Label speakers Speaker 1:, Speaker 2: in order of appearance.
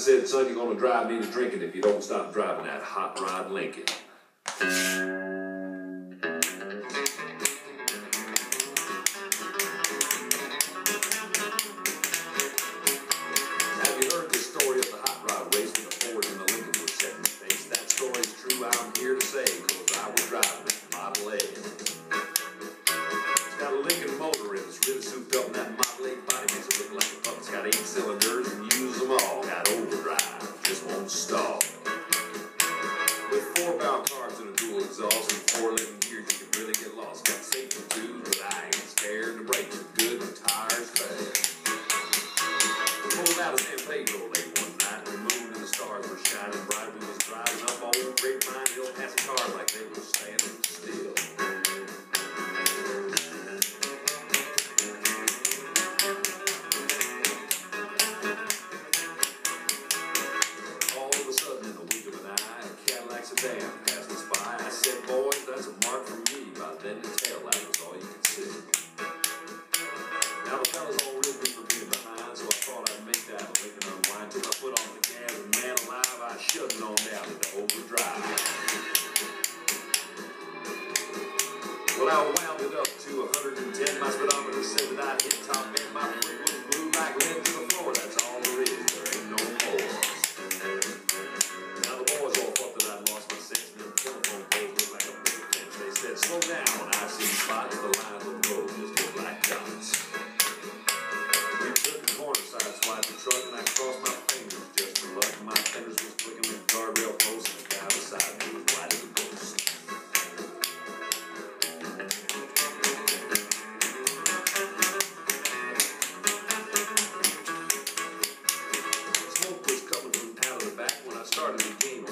Speaker 1: said, son, you're gonna drive me to drinking if you don't stop driving that hot rod Lincoln. Have you heard the story of the hot rod race when the Ford and the Lincoln were set in space? That story's true, I'm here to say, cause I was driving it, Model A. It's got a Lincoln motor in it, it's really souped up, and that Model A body makes it look like a pup. It's got eight cylinders San Pedro late one night, the moon and the stars were shining bright. We was driving up old Grapevine Hill, passing cars like they were standing still. All of a sudden, in the wink of an eye, a Cadillac sedan passed us by. I said, boys, that's a mark from me. By then, the down into overdrive. Well, I wound it up to 110. My speedometer said that I'd hit top end. My was glued like lead started the game